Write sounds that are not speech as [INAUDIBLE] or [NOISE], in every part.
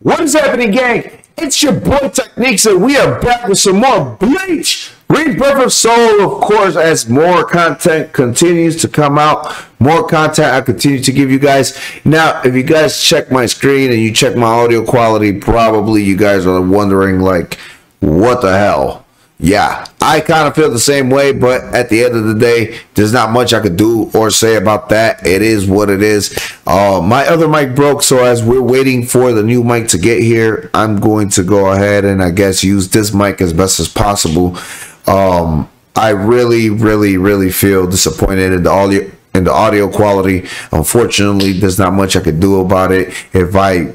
What is happening, gang? It's your boy TechneeX, and we are back with some more Bleach Rebirth of Soul, of course, as more content continues to come out. More content I continue to give you guys. Now, if you guys check my screen and you check my audio quality, probably you guys are wondering, like, what the hell? Yeah, I kind of feel the same way, but at the end of the day, there's not much I could do or say about that. It is what it is. Uh, my other mic broke, so as we're waiting for the new mic to get here, I'm going to go ahead and I guess use this mic as best as possible. Um, I really, really, really feel disappointed in the audio in the audio quality. Unfortunately, there's not much I could do about it. If I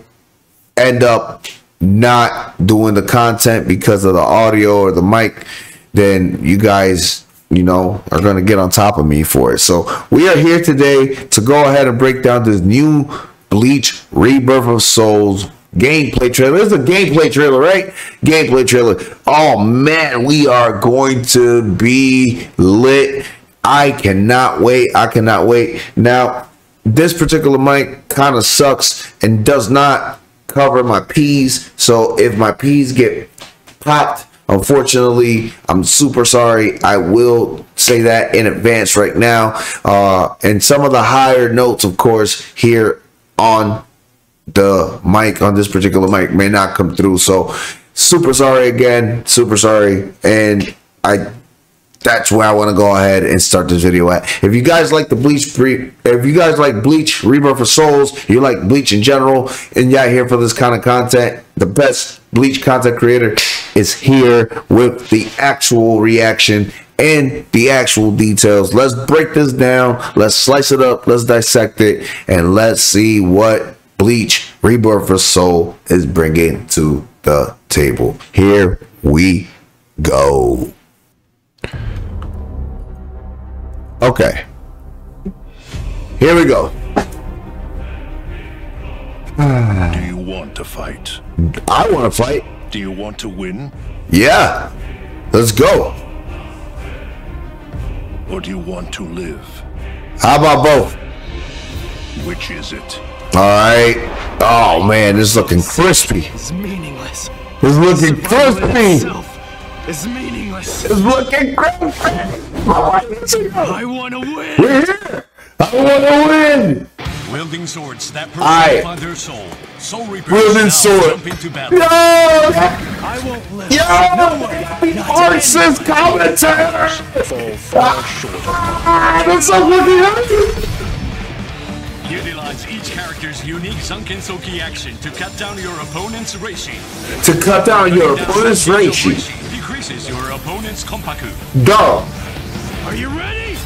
end up not doing the content because of the audio or the mic, then you guys, you know, are going to get on top of me for it. So we are here today to go ahead and break down this new Bleach Rebirth of Souls gameplay trailer. This is a gameplay trailer, right? Gameplay trailer. Oh man, we are going to be lit. I cannot wait. I cannot wait. Now, this particular mic kind of sucks and does not cover my peas. So if my peas get popped, unfortunately, I'm super sorry. I will say that in advance right now. Uh, and some of the higher notes, of course, here on the mic on this particular mic may not come through. So super sorry again, super sorry. And I that's where I want to go ahead and start this video at. If you guys like the Bleach if you guys like Bleach Rebirth for Souls, you like Bleach in general, and you're here for this kind of content, the best Bleach content creator is here with the actual reaction and the actual details. Let's break this down. Let's slice it up. Let's dissect it, and let's see what Bleach Rebirth for Soul is bringing to the table. Here we go. Okay. Here we go. Do you want to fight? I want to fight. Do you want to win? Yeah. Let's go. Or do you want to live? How about both? Which is it? All right. Oh man, this is looking crispy. It's meaningless. It's looking crispy. Itself is meaningless. It's looking crispy. I want to win. We're here. I want to win. Wielding swords that Aye. personify their soul. Soul Reapers Wielding sword. jump into battle. Yo, I won't live. yo, happy horses commentator. Ah, that's so fucking happy. Utilize each character's unique Sunken Soki action to cut down your opponent's Reishi. To cut down your opponent's Sunken Reishi. Reishi your opponent's Kompaku. Dog. Are you ready?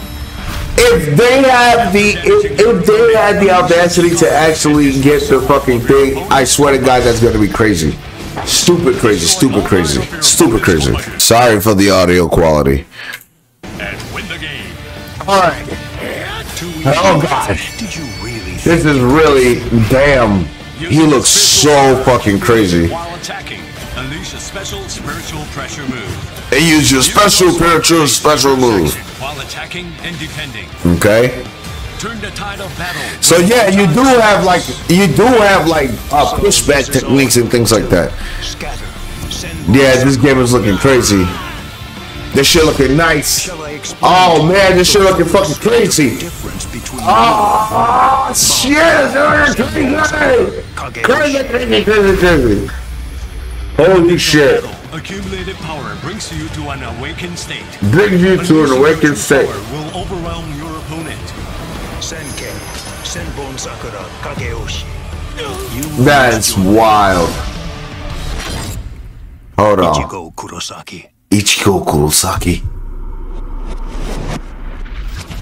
If they have the if, if they had the audacity to actually get the fucking thing, I swear to God, that's gonna be crazy. Stupid crazy, stupid crazy, stupid crazy. Sorry for the audio quality. And win the game. Alright. Oh god. Did you really? This is really damn. He looks so fucking crazy. Special spiritual pressure move. They use your special spiritual special move. While attacking and defending. Okay. Turn the tide of battle. So yeah, you do have like you do have like uh, pushback techniques and things like that. Yeah, this game is looking crazy. This shit looking nice. Shall I explain Oh man, this shit looking fucking crazy. Oh shit, it's looking crazy. Crazy, crazy, crazy, crazy. Holy shit. Accumulated power brings you to an awakened state. Brings you to an awakened state. Power will overwhelm your opponent. Senken, Senbonzakura, Kageyoshi. That's wild. Hold on. Ichigo Kurosaki. Ichigo Kurosaki.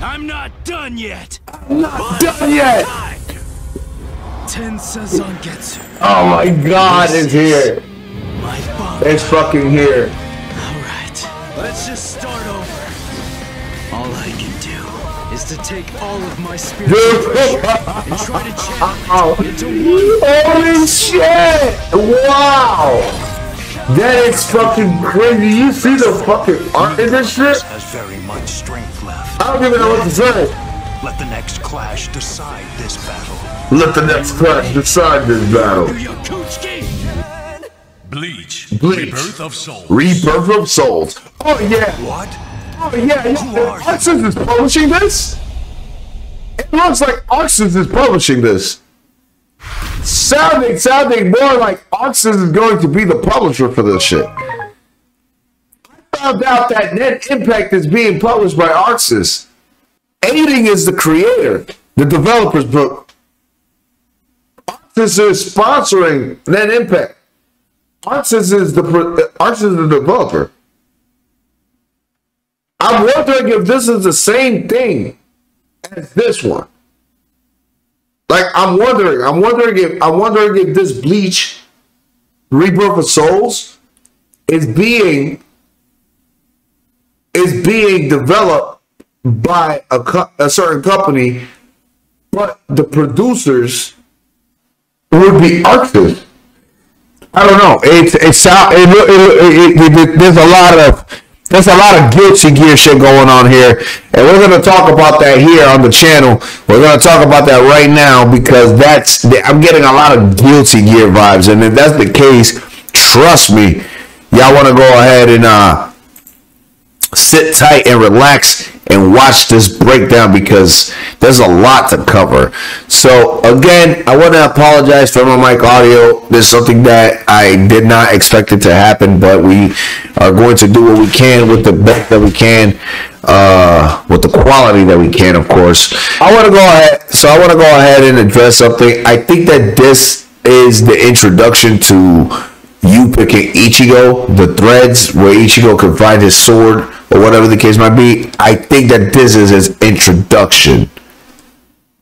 I'm not done yet. I'm Not done yet. Tensa Zangetsu. Oh my god, it's here. It's fucking here. Alright. Let's just start over. All I can do is to take all of my spiritual pressure and try to channel it into one. [LAUGHS] Holy shit! Wow! That is fucking crazy. You see the fucking art in this shit? Has very much strength left. I don't even know what to say. Let the next clash decide this battle. Let the next clash decide this battle. Bleach. Bleach. Rebirth of Souls. Rebirth of Souls. Oh yeah. What? Oh yeah. Yeah. you? Is publishing this. It looks like ArcSys is publishing this. Sounding, sounding more like ArcSys is going to be the publisher for this shit. I found out that Net Impact is being published by ArcSys. Aiding is the creator, the developer's book. ArcSys is sponsoring Net Impact. ArcSys is the ArcSys is the developer. I'm wondering if this is the same thing as this one. Like I'm wondering, I'm wondering if I'm wondering if this Bleach Rebirth of Souls is being is being developed by a, a certain company, but the producers would be ArcSys. I don't know. It's it sound it, it, it, it, it, there's a lot of there's a lot of guilty gear shit going on here, and we're gonna talk about that here on the channel. We're gonna talk about that right now because that's I'm getting a lot of guilty gear vibes, and if that's the case, trust me, y'all want to go ahead and uh sit tight and relax and watch this breakdown because there's a lot to cover. So again, I want to apologize for my mic audio. There's something that I did not expect it to happen, but we are going to do what we can with the best that we can, uh, with the quality that we can, of course. I want to go ahead. So I want to go ahead and address something. I think that this is the introduction to you picking Ichigo, the threads where Ichigo can find his sword or whatever the case might be. I think that this is his introduction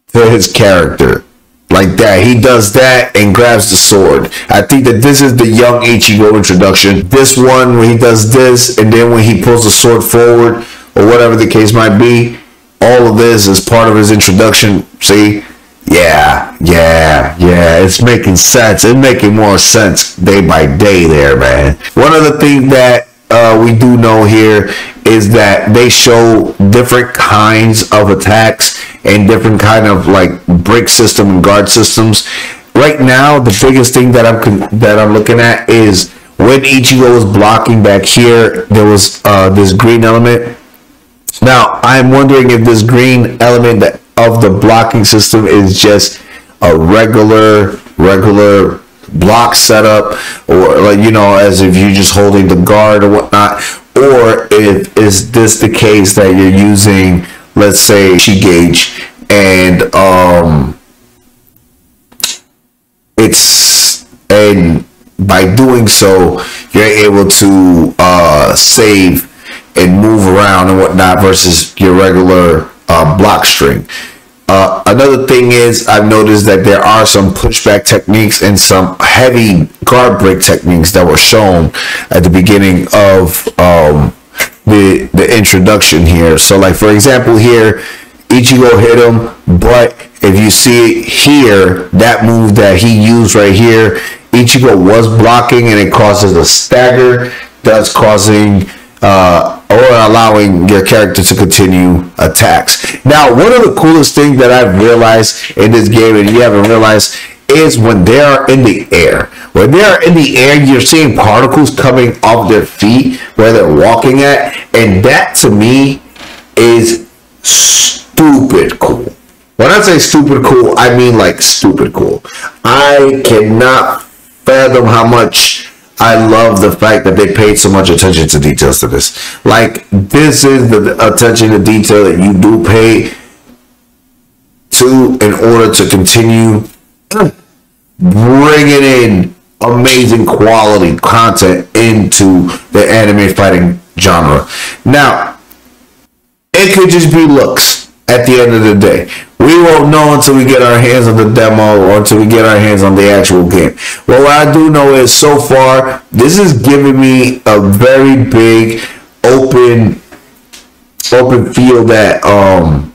to his character. Like that. He does that and grabs the sword. I think that this is the young Ichigo introduction. This one where he does this and then when he pulls the sword forward or whatever the case might be, all of this is part of his introduction. See? Yeah, yeah, yeah. It's making sense. It's making more sense day by day there, man. One of the things that uh, we do know here is that they show different kinds of attacks and different kind of like break system and guard systems. Right now, the biggest thing that I'm that I'm looking at is when Ichigo was blocking back here, there was uh, this green element now, I'm wondering if this green element that, of the blocking system is just a regular, regular block setup, or like you know, as if you're just holding the guard or whatnot, or if is this the case that you're using, let's say, she gauge, and um, it's and by doing so, you're able to uh, save and move around and whatnot versus your regular uh, block string. Uh, another thing is I've noticed that there are some pushback techniques and some heavy guard break techniques that were shown at the beginning of um, the the introduction here. So like for example here, Ichigo hit him, but if you see here, that move that he used right here, Ichigo was blocking and it causes a stagger, thus causing uh, or allowing your character to continue attacks. Now, one of the coolest things that I've realized in this game, and you haven't realized, is when they are in the air. When they are in the air, you're seeing particles coming off their feet where they're walking at, and that to me is stupid cool. When I say stupid cool, I mean like stupid cool. I cannot fathom how much I love the fact that they paid so much attention to details to this. Like this is the attention to detail that you do pay to in order to continue bringing in amazing quality content into the anime fighting genre. Now, it could just be looks at the end of the day. We won't know until we get our hands on the demo or until we get our hands on the actual game. But what I do know is so far, this is giving me a very big open open feel that um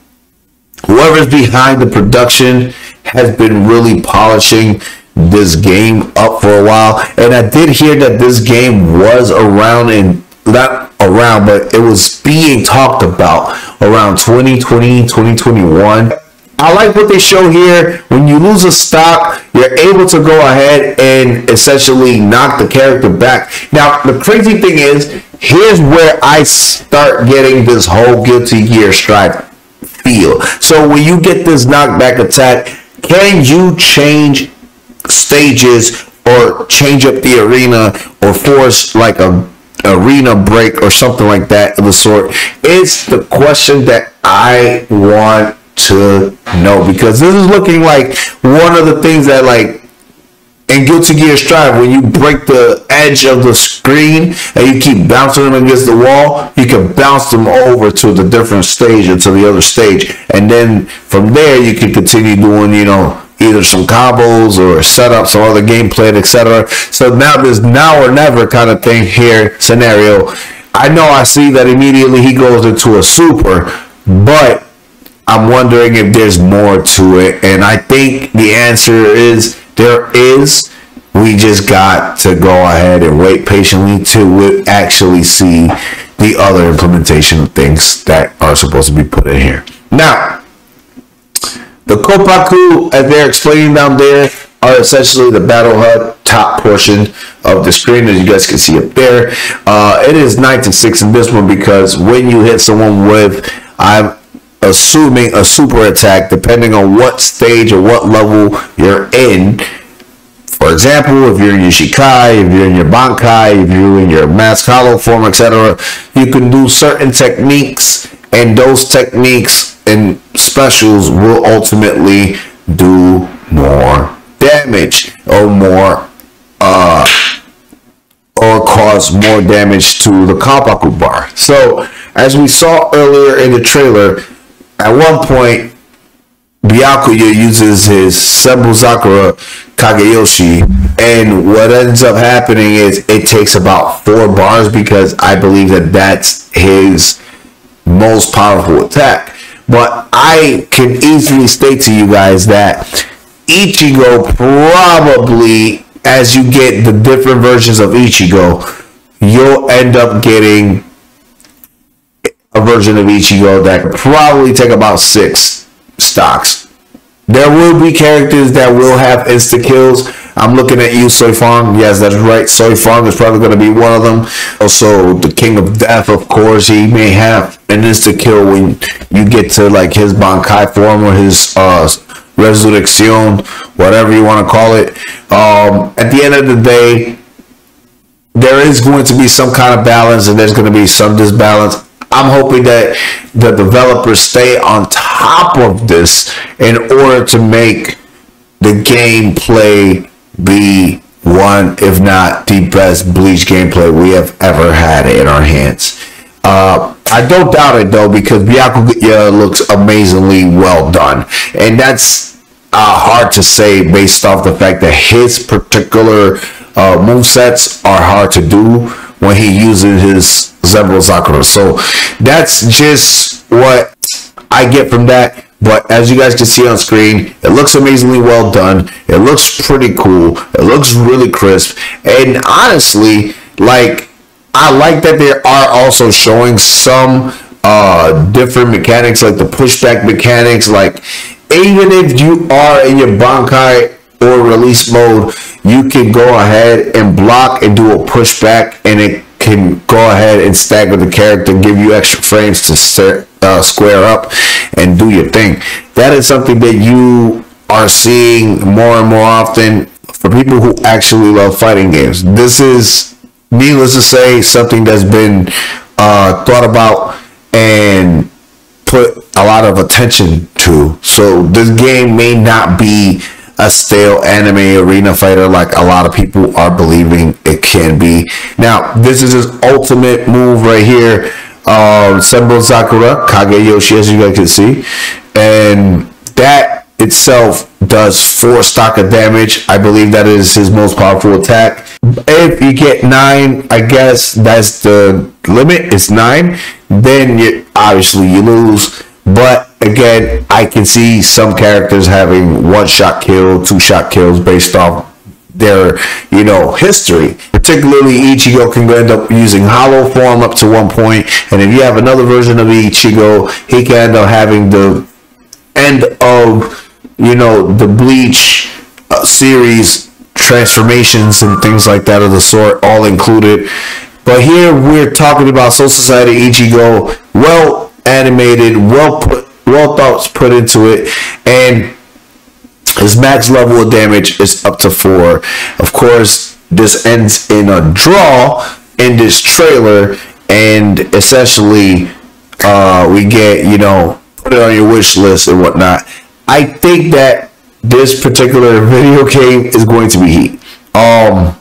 whoever's behind the production has been really polishing this game up for a while. And I did hear that this game was around in not around, but it was being talked about around 2020, 2021. I like what they show here. When you lose a stock, you're able to go ahead and essentially knock the character back. Now, the crazy thing is, here's where I start getting this whole Guilty Gear Strive feel. So when you get this knockback attack, can you change stages or change up the arena or force like a arena break or something like that of the sort? It's the question that I want to know because this is looking like one of the things that like in Guilty Gear Strive, when you break the edge of the screen and you keep bouncing them against the wall, you can bounce them over to the different stage or to the other stage. And then from there, you can continue doing, you know, either some combos or setups or other gameplay, etc. So now there's now or never kind of thing here scenario. I know I see that immediately he goes into a super, but I'm wondering if there's more to it. And I think the answer is there is. We just got to go ahead and wait patiently to actually see the other implementation of things that are supposed to be put in here. Now, the Konpaku, as they're explaining down there, are essentially the battle HUD top portion of the screen, as you guys can see up there. Uh, it is 9 to 6 in this one because when you hit someone with, I'm assuming a super attack, depending on what stage or what level you're in. For example, if you're in your Shikai, if you're in your Bankai, if you're in your Mask Hollow form, etc., you can do certain techniques, and those techniques and specials will ultimately do more damage or more uh or cause more damage to the Konpaku bar. So, as we saw earlier in the trailer, at one point, Byakuya uses his Senbonzakura Kageyoshi, and what ends up happening is it takes about four bars because I believe that that's his most powerful attack. But I can easily state to you guys that Ichigo probably, as you get the different versions of Ichigo, you'll end up getting a version of Ichigo that could probably take about six stocks. There will be characters that will have insta kills. I'm looking at you, Soi Fon. Yes, that's right. Soi Fon is probably going to be one of them. Also, the King of Death, of course, he may have an insta kill when you get to like his Bankai form or his uh, Resurrección, whatever you want to call it. Um, at the end of the day, there is going to be some kind of balance and there's going to be some disbalance. I'm hoping that the developers stay on top of this in order to make the gameplay be one, if not the best Bleach gameplay we have ever had in our hands. Uh, I don't doubt it though because Byakuya looks amazingly well done, and that's uh, hard to say based off the fact that his particular uh, move sets are hard to do when he uses his Senbonzakura. So that's just what I get from that. But as you guys can see on screen, it looks amazingly well done. It looks pretty cool. It looks really crisp. And honestly, like, I like that they are also showing some uh, different mechanics, like the pushback mechanics. Like, even if you are in your Bankai or release mode, you can go ahead and block and do a pushback and it can go ahead and stagger the character, give you extra frames to st- uh, square up and do your thing. That is something that you are seeing more and more often for people who actually love fighting games. This is, needless to say, something that's been uh, thought about and put a lot of attention to. So this game may not be a stale anime arena fighter like a lot of people are believing it can be. Now, this is his ultimate move right here. Um, Senbonzakura, Kageyoshi, as you guys can see. And that itself does four stock of damage. I believe that is his most powerful attack. If you get nine, I guess that's the limit. It's nine. Then you obviously you lose. But again, I can see some characters having one shot kill, two shot kills based off their, you know, history. Particularly Ichigo can end up using hollow form up to one point, and if you have another version of Ichigo, he can end up having the end of you know the Bleach uh, series transformations and things like that of the sort, all included. But here we're talking about Soul Society Ichigo, well animated, well put, well thoughts put into it, and his max level of damage is up to four. Of course, this ends in a draw in this trailer, and essentially, uh, we get you know put it on your wish list and whatnot. I think that this particular [LAUGHS] video game is going to be heat. Um,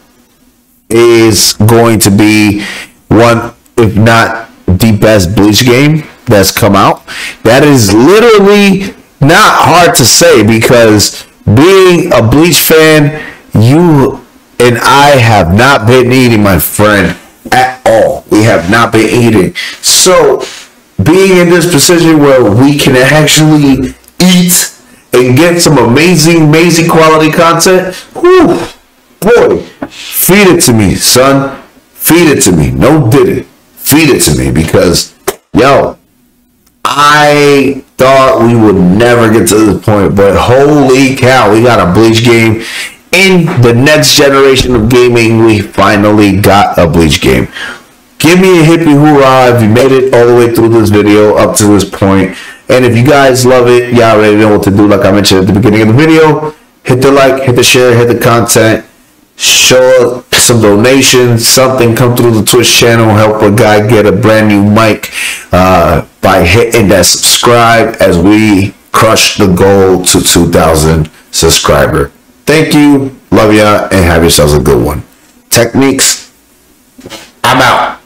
is going to be one, if not the best Bleach game that's come out. That is literally not hard to say because being a Bleach fan, you and I have not been eating, my friend, at all. We have not been eating. So, being in this position where we can actually eat and get some amazing, amazing quality content, whew, boy, feed it to me, son. Feed it to me. No did it. Feed it to me because, yo, I thought we would never get to this point, but holy cow, we got a Bleach game. In the next generation of gaming, we finally got a Bleach game. Give me a hippie hoorah if you made it all the way through this video up to this point. And if you guys love it, y'all already know what to do. Like I mentioned at the beginning of the video, hit the like, hit the share, hit the content show some donations, something come through the Twitch channel, help a guy get a brand new mic uh, by hitting that subscribe as we crush the goal to 2,000 subscriber. Thank you, love ya, and have yourselves a good one. TechneeX, I'm out.